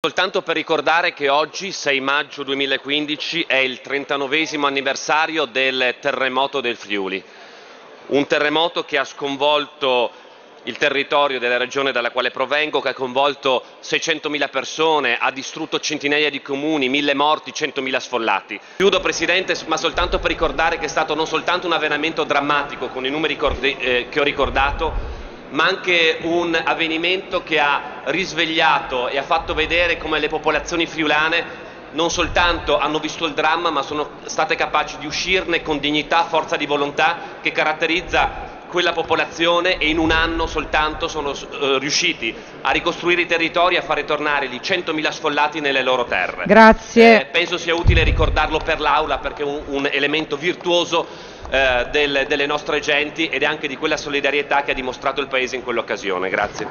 Soltanto per ricordare che oggi, 6 maggio 2015, è il 39 anniversario del terremoto del Friuli. Un terremoto che ha sconvolto il territorio della regione dalla quale provengo, che ha coinvolto 600.000 persone, ha distrutto centinaia di comuni, mille morti, 100.000 sfollati. Chiudo Presidente, ma soltanto per ricordare che è stato non soltanto un avvenimento drammatico con i numeri eh, che ho ricordato, ma anche un avvenimento che ha risvegliato e ha fatto vedere come le popolazioni friulane non soltanto hanno visto il dramma, ma sono state capaci di uscirne con dignità, forza di volontà che caratterizza quella popolazione e in un anno soltanto sono eh, riusciti a ricostruire i territori e a fare tornare i 100.000 sfollati nelle loro terre. Grazie. Eh, penso sia utile ricordarlo per l'Aula perché è un, un elemento virtuoso eh, del, delle nostre genti ed è anche di quella solidarietà che ha dimostrato il Paese in quell'occasione. Grazie.